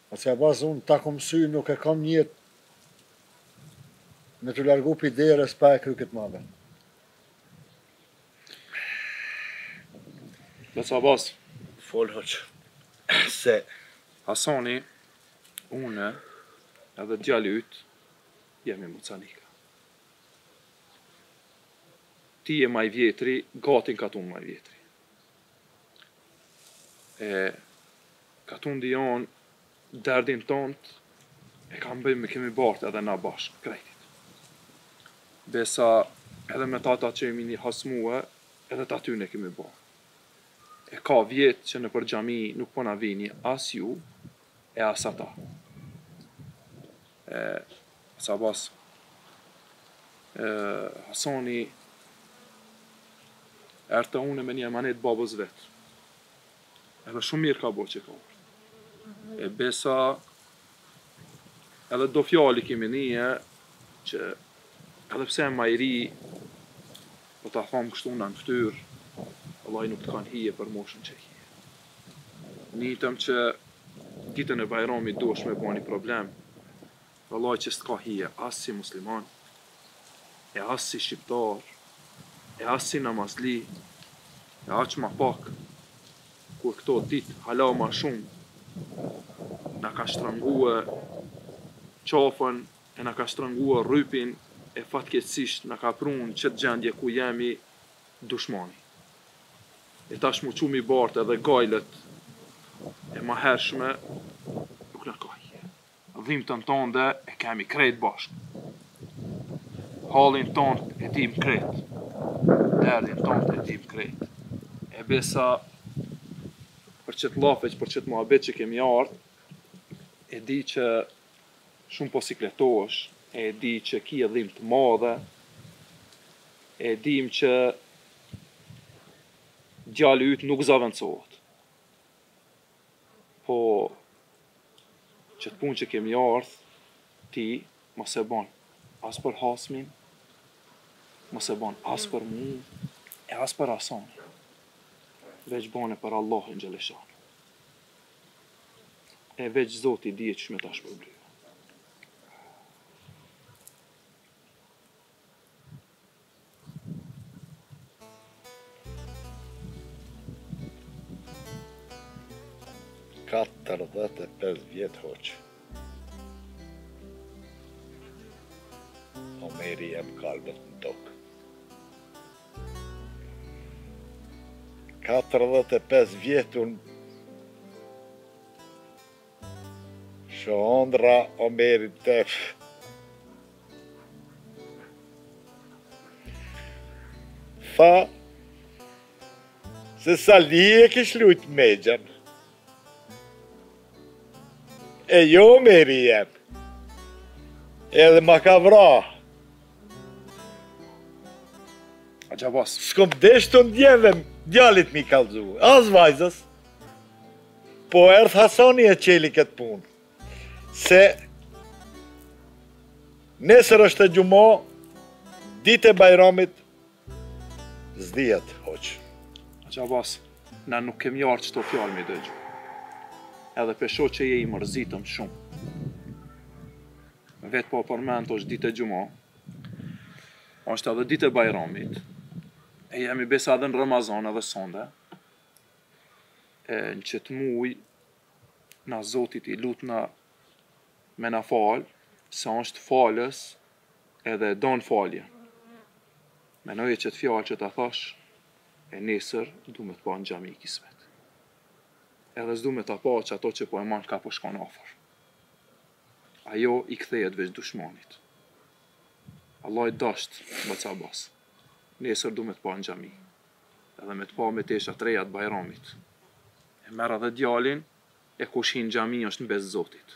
Bac Abaz unë ta kom msy nuk e kom njet me tu largu pi deres pa e kry kët mabet. Bac Abaz. Fol hoxhë. Se. Hasani une edhe djali yt jemi mocanika. Ti je ma i vjetri gati n'katun ma i vjetri. E katundi jonë derdin tont e kam bëj me kemi bart edhe na bashk krejtit. Besa edhe me ta ta që jeni hasmue edhe t'atyne e kemi bart. E ka vjet që nëpër xhami nuk po na vini as ju e as ata. Bac Abaz e Hasani erdh te une me një emanet babës vet Edhe shumë mirë ka bo që ka ardh E besa Edhe do fjalë i kemi nie Që Edhe pse e ma i ri Po ta thamë kështu në në ftyr Vallahi nuk të kanë hije për moshën që je Nijtëm që ditën e Bajramit dojshe me ba ni problem, vallahi që s'ka hije as si musliman, e as si shqiptar, e as si namazli, e aq ma pak kur këto ditë hala ma shumë na ka shtrëngue qafën e na ka shtrëngue rrypin e fatkeqësisht na ka pru në qëtë gjendje ku jemi dushmani. E tash mu çu mi bart edhe gajlet e mahershme nuk na ka hije. Dhimbtën tënde e kemi krejt bashkë. Hallin tënd e dimë krejt. Derdin tënd e dimë krejt. E besa për qëtë llaf e për qëtë muhabet që kemi ardh, e di që Shumë po sikletohesh, e di që ki dhimbë të madhe, e dimë që djali yt nuk zavendësohet. Po që të punë që kemi ardhë, ti mos e bon as për hasmin, mos e bon as për mu, e as për Hasanin. Veç bone për Allahin Xheleshanu. E veç zoti e di qysh me ta shpërblye. Katërdhetë e pesë vjet hoxhë. Omeri jem kalbet në tokë. Katërdhetë e pesë vjet unë shoh andrra Omerin tuj e pa se sa i ri e kish lujt mexhen E Omerin jem. Edhe ma ka vra. Axha Abas? S'kom dashtë as djallit mi kalzu. As vajzës. Po erdh Hasani e çeli këtë punë. Se nesër është e xhuma, ditë e bajramit, S'dihet hoxhë. Axha Abas, na nuk kemi ardhë qëtu fjalë me i dëgju. Edhe p'e shoh që je i mërzitëm shumë. Vetë po përmend është ditë e xhuma. Është edhe ditë e Bajramit. E jemi besa edhe në Ramazan edhe sonde. E në qëtë muj na Zotit i lutna me na falë, se është falës edhe e don faljen menoje qet fjalë që ta thash e nesër du me të pa në xhami kismet edhe s'du me ta pa qato që po e man ka po shkon afër ajo i kthehet veç dushmanit Allahi t' dashtë bac Abas nesër du me të pa në xhami edhe me të pa me tesha të reja të bajramit e merr edhe djalin e kush hin xhami është në besë të Zotit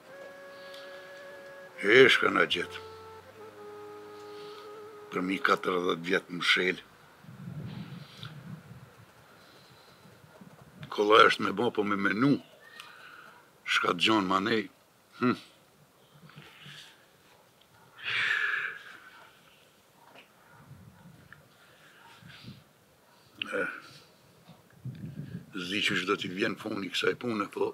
E çka na gjet. Përmi 40 vjet mshelë. Kollaj është me bo, po me menu. Çka të gjanë manej. Hm. S'di qysh do t'i vjen funi kësaj pune, po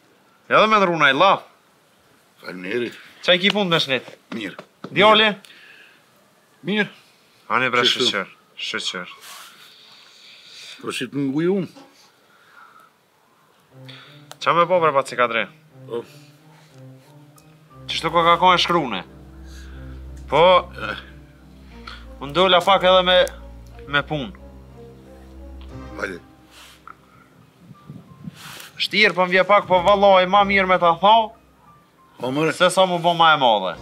Edhe me ndrru naj llaf. Faleminderit. Qysh je ki punë me shnet. Mirë. Djali? Mirë. Ani bre sheqer. Sheqer. Po si të ngoj unë? Qa me po bre pa cikadre? Po. Qështu ka ka kanë e shkrune? Po. Eh. Unë dola pak edhe me me punë. Valla. Vështirë po më vjen pak po vallai ma mirë me ta thonë Po more Se sa mu bo ma e madhe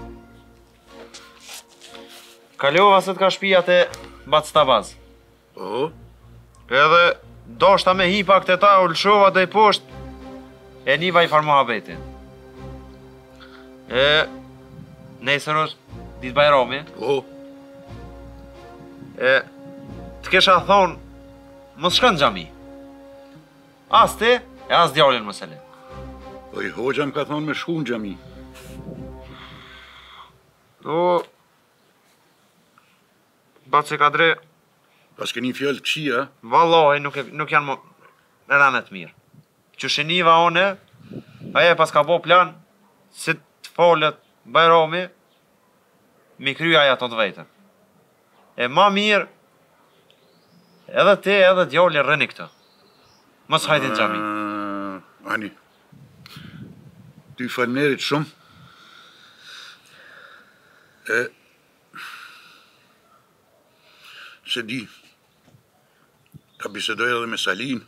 Kalova sot ka shpia te baca Abaz Po Edhe Deshta me hi pak te ta u lëshova deri posht E niva njëfarë muhabeti E Nesër është Ditë bajrami Po E Të kesha thonë Mos shkon në xhami. As ti, e as djalin mos e le. Po hoxha më ka thonë me shku në xhami. O Baci Kadri, Pas ni fjalë të këqija, vallahi nuk e, nuk janë në ren të mirë. Qysh e niva unë, aj e paska bo plan si të falet Bajrami mi kry ato të vejtën. E ma mir edhe ti edhe djali rrini këtu. Mos hajni në xhami. Ëh, ani. Ty falënderit shumë. E se di ta bisedoj edhe me Salin.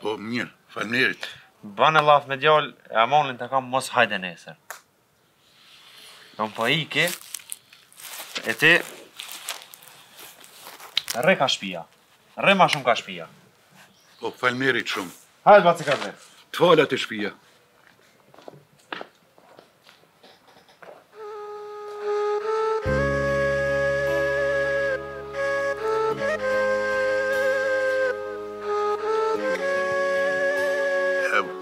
Po mirë, falënderit. Bane llaf me djalë, e amonin të kam mos hajde nesër. Kam po iki E ti Rri ka shpia Rri ma shumë ka shpia Po falmerit shumë Hajt baci Kadri Të fala te shpia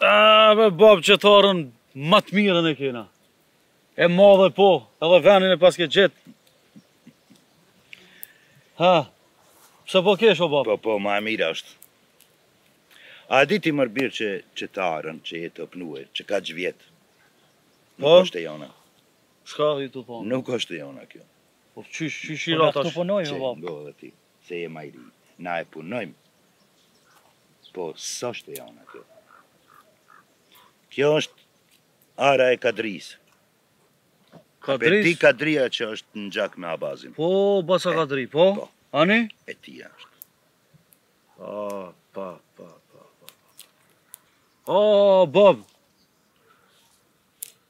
Aaaa be babë qët arën ma të mirën e kena E madhe po edhe venin e paske gjet Ha Pse po kesh o babë? Po po ma e mira është A e di ti mor bir që qët arën që je tu punue qe kaq vjet Po? Nuk është e jona Shka je tu thonë? Nuk është e jona kjo Po qysh qysh i ra tash? Këtu punojmë o babë Qe ndodhe ti se je ma i ri na e punojm po s'osht e jona kjo kjo është ara e kadris a be ti kadria që është në gjak me abazin po baca kadri po ani e tij është a pa pa pa pa pa a bab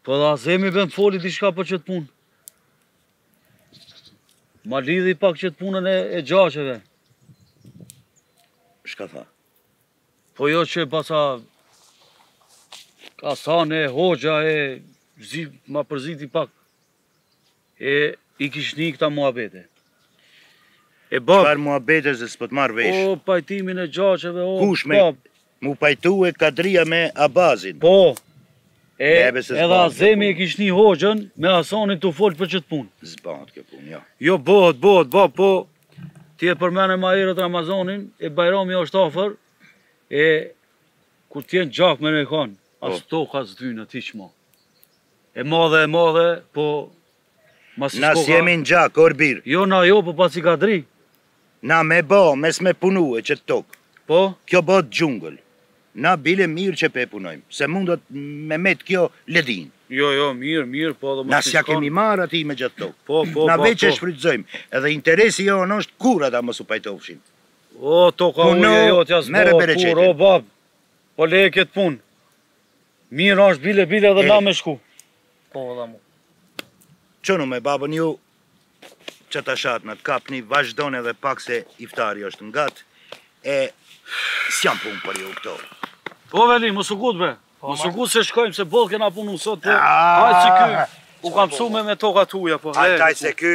po da zemi ben foli dishka për qëtë punë Ma lidhi pak qët punën e gjaqeve. Shka tha? Po jo që baca Hasan e hoxha e... Zi, ma përziti pak. E i kishin këta muhabete. E bab... Çfar muhabete se s'po t'marr vesh. O, pajtimin e gjaqeve, o, bab. Kush me... Mu pajtue Kadrija me Abazin. Po E edhe Azemi e kish ni hoxhën me Hasanin tu fol për qëtë punë. S'bahet kjo punë, jo. Jo bëhet, bëhet, ba, po ti e përmene ma herët Ramazanin, e Bajrami është afer, e kur t'jen n'gjak me dikan, po. as toka s'dynë ati që ma. E madhe, e madhe, po Na sjemi n'gjak or bir. Jo na jo po baci Kadri. Na me ba mos me punue qët tok. Po. Kjo bëhet xhungël. Na bile mir qe pe punojm. Se mundet me met kjo ledin. Jo jo mir mir po edhe mos piston. Na sja kemi mar ati me gjat tok. Po po. Na veq e shfrytëzojm. Edhe interesi jon osht kur ata mos u pajtofshin. O toka e huj e jotja sbohet kurr o bab. Po leje ket pun. Mirë është bile bile dhe na me shku. Po vëlla mu. Çonu me babën ju qeta shatë në të kapni, vazhdoni edhe pak se iftari është ngatë, e s'jan punë për ju këto. Po veli, mos u ngut be, po, mos u ngut se shkojmë, se boll kena punu sot, po, ah, hajtë se ky, u ka msu me me toka t'huja, po, hajtë se ky,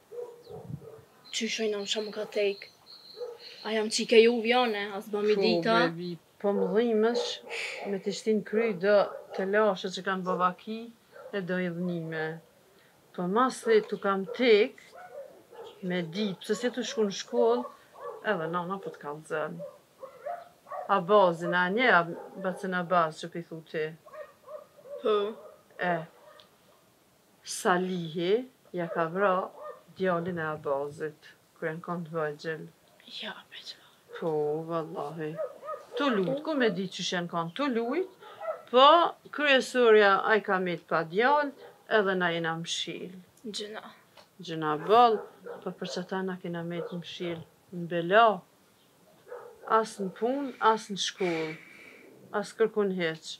Qysh oj nan ç'm'u ka tek A jam çikë e juvja une, a s'bën me dit a Shumë be bi, po më dhimesh me t'i shti n'kry do telashe që kanë bo vaki e do idhnime Po masi t'u ka tek me dit pse s'je tu shku në shkoll edhe nana po të kallxon Abazin, a e njeh a bacin Abaz që pi thu ti? Po. Eh. Salihi ja ka vra djalin e Abazit kur jan kon të vegjël. Jo me çfarë. Po vallahi. Tu lujt ku me dit qysh jan kon tu lujt po kryesorja ai ka met pa djal edhe na jena mshil. Gjynah. Gjynah boll po për qata na kena met mshil në bela as në pun as në shkoll as kërkun hiq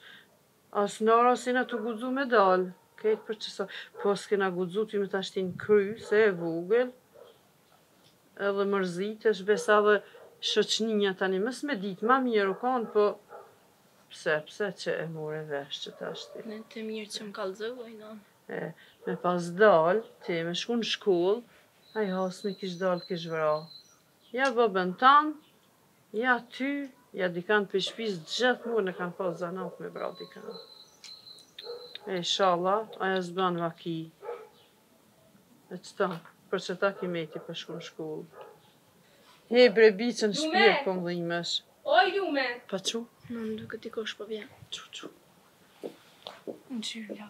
As n'ara s'jena tu guxu me dal. Krejt për qësa po skena guxu ty me ta shti në kry se je e vogël edhe mërzitesh besa dhe shoqnija tani mos me dit ma mir u kon po pse pse qe e more vesh qëtash ti. Me te mir që më kallxove oj nana. E me pas dal ti me shku në shkoll ai hasmi kish dal t'kish vra. Ja babën tanë, ja ty, ja dikand prej shpisë gjithmonë e kanë pas zanat me vra dikand. Ishalla ajo s'bën vaki. E qita, për qita ki met pa shku në shkollë. He bre bi çën shpirt po m'dhimesh. O Lume! Pa çu? M'u dok dikush po vjen. Çu çu. Në qyr la.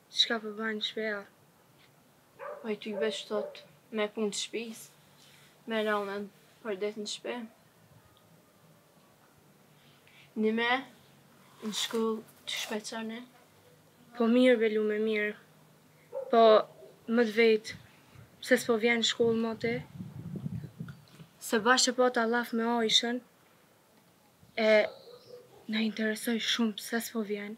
Çka po bën shpia? Oj ty veç thu me punë të shpisë, me nanën përditë në shpi. Ni me në shkollë qysh pe çoni? Po mirë be lume mirë. Po me të vetë, pse s'po vjen në shkollë ma ti? Se bashkë e pata llaf me Ajshën, e na interesoj shumë pse s'po vjen.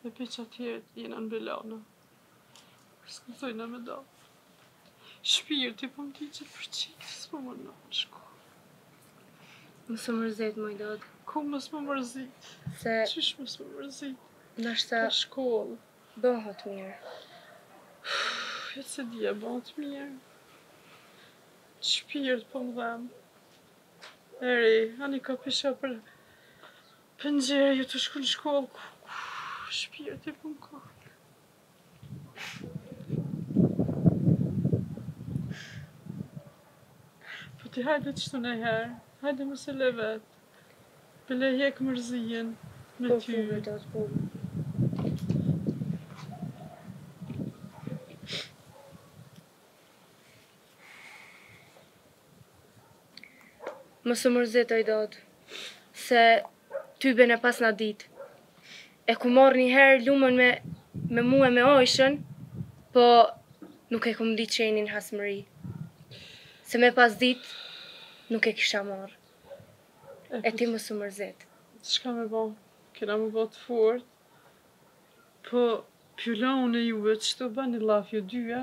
E për qata jena n'belana S'guxojna me dal Shpirti po m'digjet për çikë S'po mundohem me shku Mos u mërzit moj dad Qysh mos m'u mërzit Se Qysh mos m'u mërzit Nashta Për shkoll Bahet mirë Jo s'e di a bahet mirë Shpirt po m'dhem E rri Ani i kap i sha për Penxhere ju tu shku n'shkollë shpirti po m'ka. Po ti hajde kështu nëjherë, hajde mos e le vetë, bile e hjek mërzinë me ty. Po, Mos u mërzit oj dadë, se tybe ne pas une dit. E kum marr një herë Lumen me me mu e me Ajshën, po nuk e kum dit që jeni n'hasmëri. Se me pas dit nuk e kisha marr. E ti mos u mërzit. Çka me ba, kena m'u ba të fortë. Po pi luna e juve qitu bani llaf ju dyja?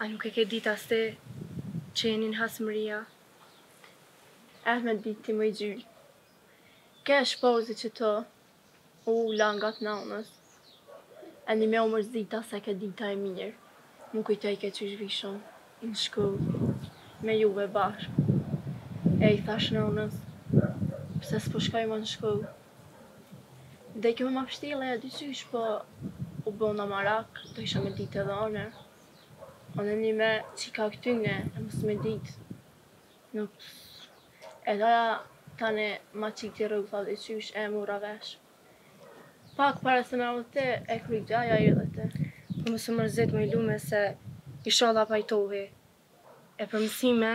A nuk e ke ditë as ti që jeni n'hasmëri a? Eh me dit ti moj gjyl. Kesh pe zi qito llangat e nanës. E nime u mërzita se ke dita e mir. Mu kujtoj krejt qysh vishëm në shkoll me juve bashk. E i thash nënës pse s'po shkoj më në shkoll. Dhe kjo ma pështjela ja dy qysh, po u bona marak, doisha me ditë edhe une. O nime çka ka këtyne, e mos me ditë. Nuk e da tane ma qiti rrugë, dhe qysh e mura vesh. Pak para se me ote, e kry dhe aja i dhe te. Po mos u mërzit oj Lume se ishalla pajtohi. E për mësime,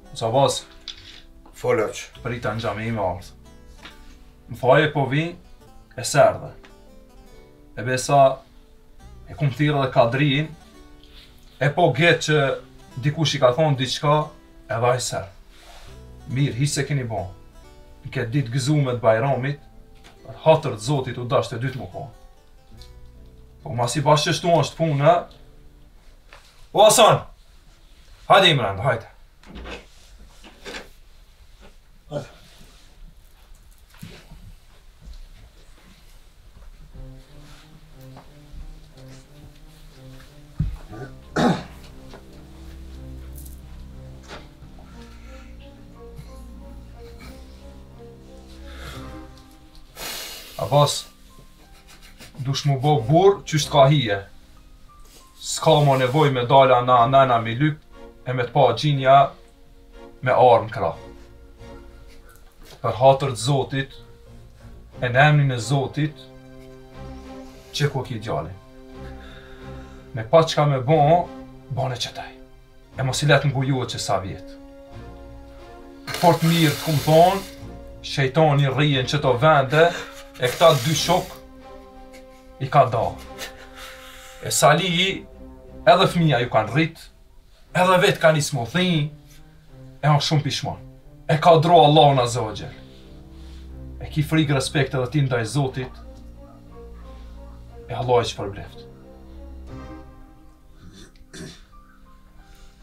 Sa vaz? Fol, hoxhë. Prita në xhami me ardhë. Me t'fal je, po vi, e s'erdhe. E besa e kum thirr edhe Kadrin. E po gjet që dikush i ka thonë diçka edhe ai s'erdh. Mirë, hiç s'e keni bo. Në këtë ditë gëzimi të bajramit, hatër t'Zotit u dashtë e dytë m'u pa. Po masi bash qështu është puna, O Hasan! Hajde Imran, hajde. Abaz, duhesh mu bo burrë qysh t'ka hije. S'ka mo nevoj me dal anë e m'anë me lyp e me të pa gjinja me armë n'krah. Për hatër të Zotit e në emnin e Zotit qe ku e ki djalin. Me pas çka me bo, bane qëtaj. E mos i le t'ngujuet që sa vjet. Fort mirë të kum thonë, shejtani rrije në qëto vende e këta dy shok i ka da. E Salihi, edhe fëmija ju kanë rrit, edhe vetë ka nisë me u thi, e a shumë pishman. E ka dro Allahun azze ve xhel. E ki frikë respekt edhe ti ndaj Zotit, e Allahu e shpërbleftë.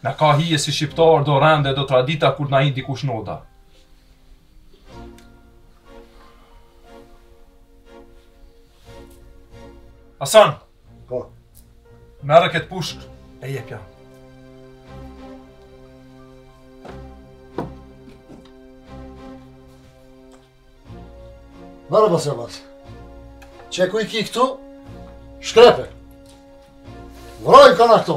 Na ka hije si shqiptarë do rende, do tradita kur t'na i dikush n'oda. Hasan! Po. Merre këtë pushkë e jepja. Merre, Abaz, Abaz. Qe ku e ki këtu, shkrepe. Vraj e na kto.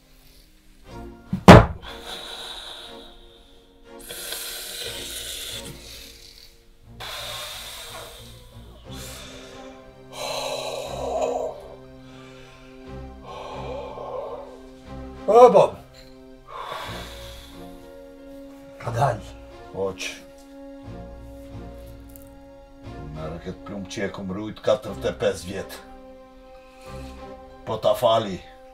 O, bab! Ka dalë. Hoxhë. Merre këtë plumb që e kum rujtë 45 vjetë. Po ta fali.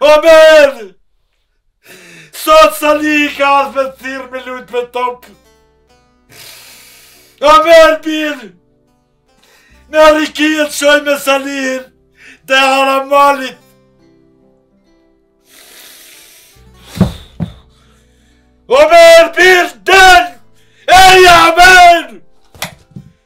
Amen! Sot Sali ka ardhë me të thirrë me lujtë me top. Amen, birë! Në rrugicë shko me Salihin dhe Aramalit. Amen, birë! Eja, amen!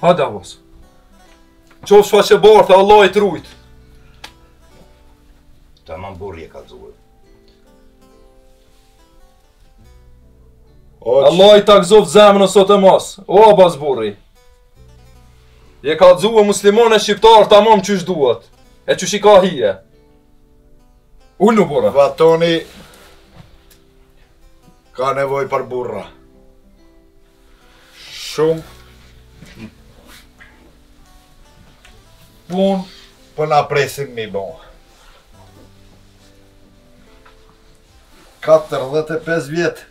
Hajde Abas. Çofsh faqebardhë, Allahi të rujtë. Tamam burrë je kallzue. Allahi ta gzoftë zemrën sot e mos. O Abas burri. Je kallzue muslimon e shqiptar, tamom qysh duhet. E qysh i ka hije. O burra. Vatoni ka nevojë për burra. Shumë punë po na presin mi bo. 45 vjetë.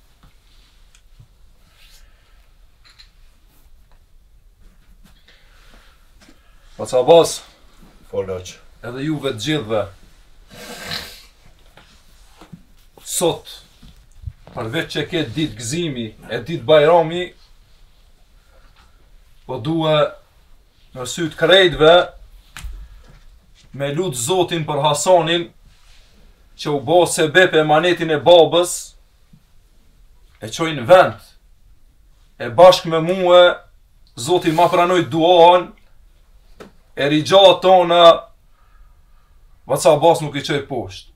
Vaca Abas, Poloc. Edhe juve të gjithve. Sot, përveç që ke ditë gëzimi e ditë bajrami, po du Në sy të krejtëve me lut Zotin për Hasanin që u bë sebep emanetin e babës e çoi në vend. E bashkë me mua Zoti ma pranoi duan e rixhatë tona Vaca Abas nuk i çoj poshtë.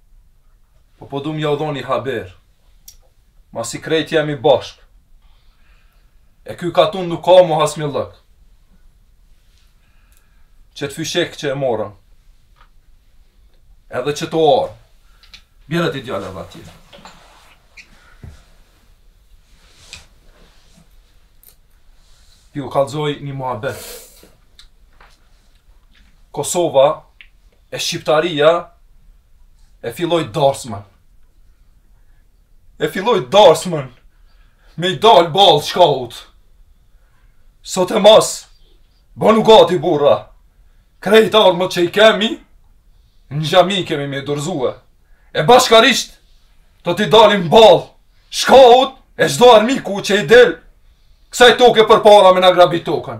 Po po du me jau dhon ni haber. Masi krejt jemi bashkë. E ky katun nuk ka mo hasmillëk. Qët fyshek që e morën. Edhe qët orë. Bjerti djalë edhe atje. P'ju kallzoj një muhabet. Kosova E shqiptaria e filloi darsmën. E filloi darsmën me i dal ballë shkaut. Sot e mas, bënu gati burra. Krejt armët që i kemi, në xhami kemi me i dorëzue. E bashkarisht, do t'i dalim ballë shkaut e çdo armiku që i del kësaj toke përpara me na grabit tokën.